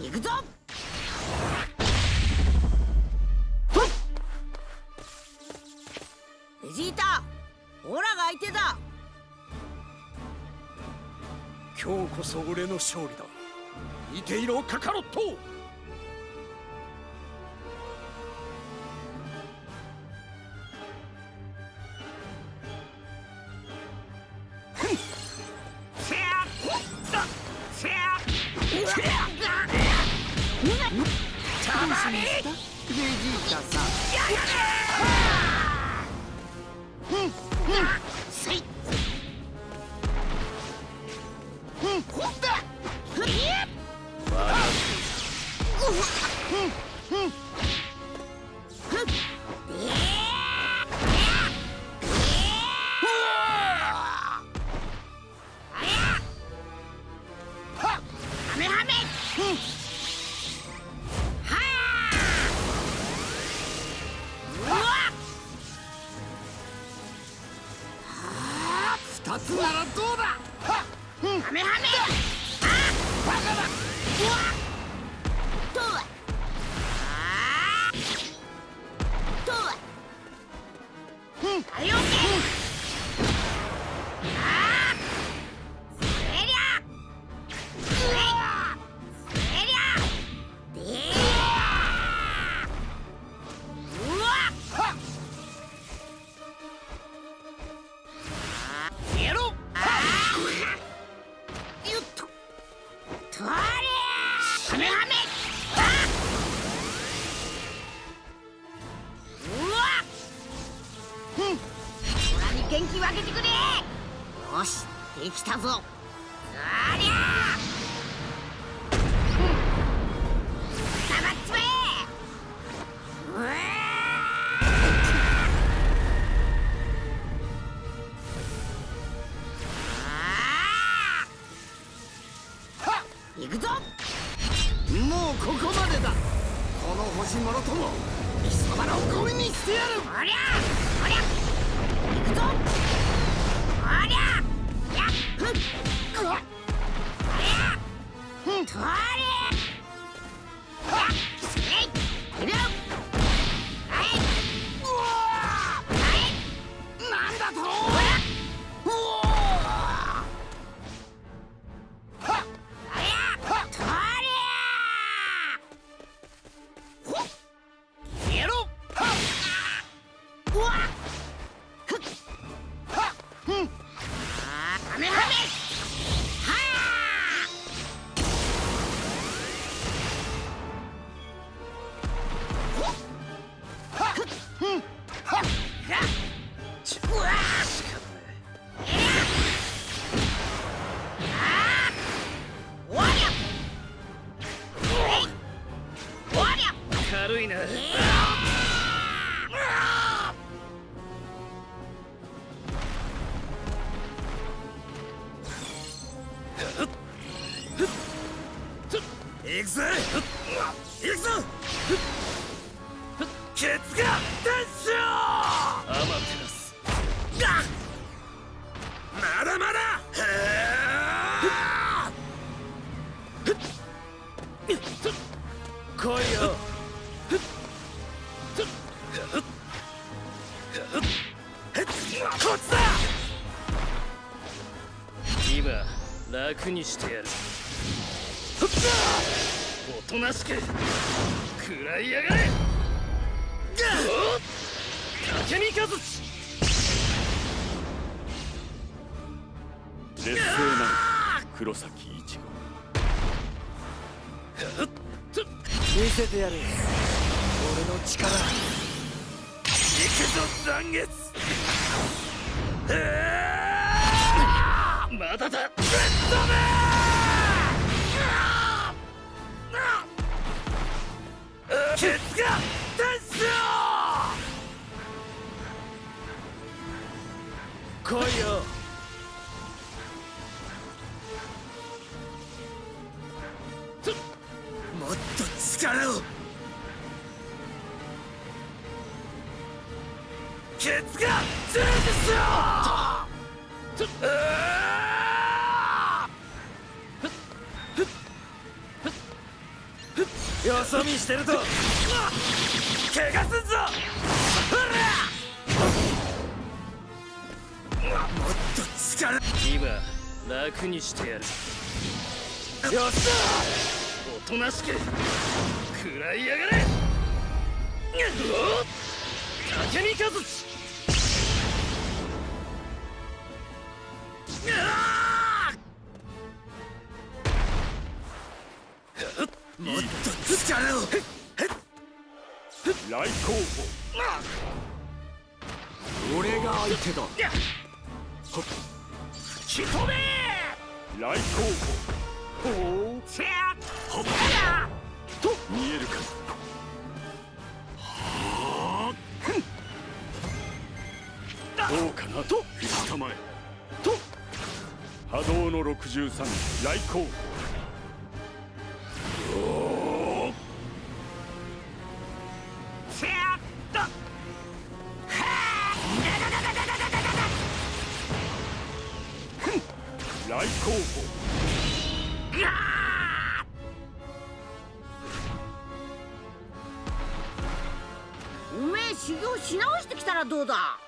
行くぞ！ベジータオラが相手だ！今日こそ俺の勝利だ。見ていろカカロットベジータさん。快开门。に分けてくれ。よしできたぞ。ありゃっちまえ。うわもうここまでだ。この星もろとも貴様らをゴミにしてやる。おりゃおりゃ。りゃ。と悪いな。行くぞ。行くぞ。ケツが楽にしてやる。おとなしく食らいやがれ！竹見劣勢な黒崎一護。見せてやる俺の力。行くぞ残月まだだケツが来いよ。もっと力をケツがチェンよそ見してると。怪我すんぞ。もっと力今楽にしてやる。よっしおとなしく。食らいやがれ。竹見和志ゃもっ。と力を来候補俺が相手だ吹き飛べ来候補ほうせやほっ補と見えるかどうかなと藤たまえと波動の63来候せ来候補おめえ修行し直してきたらどうだ？